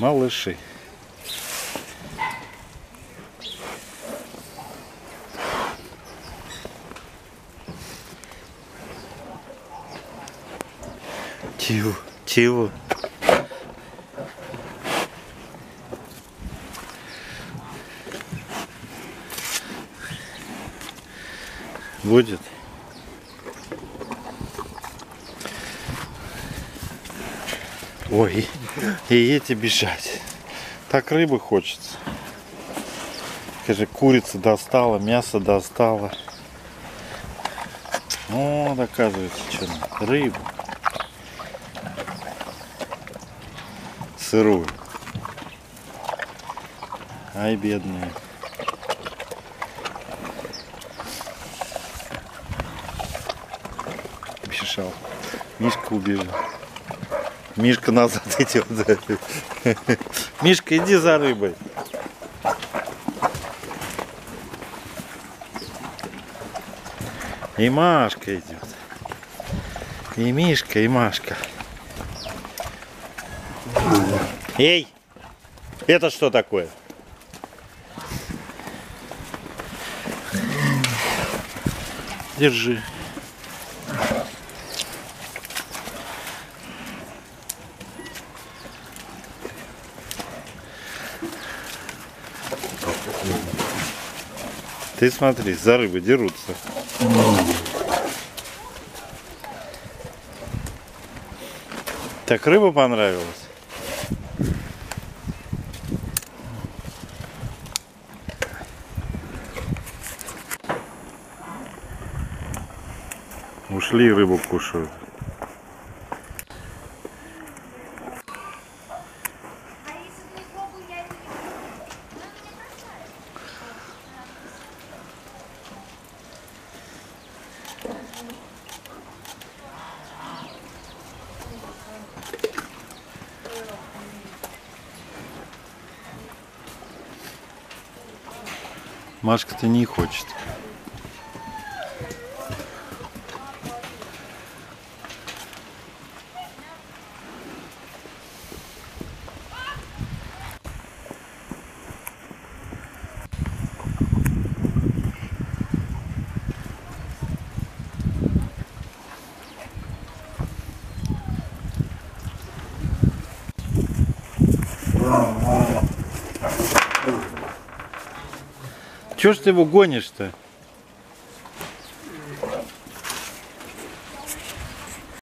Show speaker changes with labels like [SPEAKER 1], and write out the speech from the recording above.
[SPEAKER 1] Малыши. Чего? Чего? Будет? Ой, и эти бежать. Так рыбы хочется. Скажи, курица достала, мясо достала. О, оказывается, что надо. Рыбу. Сырую. Ай, бедные. Бежал. Мишка убежал. Мишка назад идет. Мишка, иди за рыбой. И Машка идет. И Мишка, и Машка. Эй! Это что такое? Держи. Ты смотри, за рыбы дерутся. Так рыба понравилась? Ушли рыбу кушают. Машка-то не хочет. Чего ж ты его гонишь-то?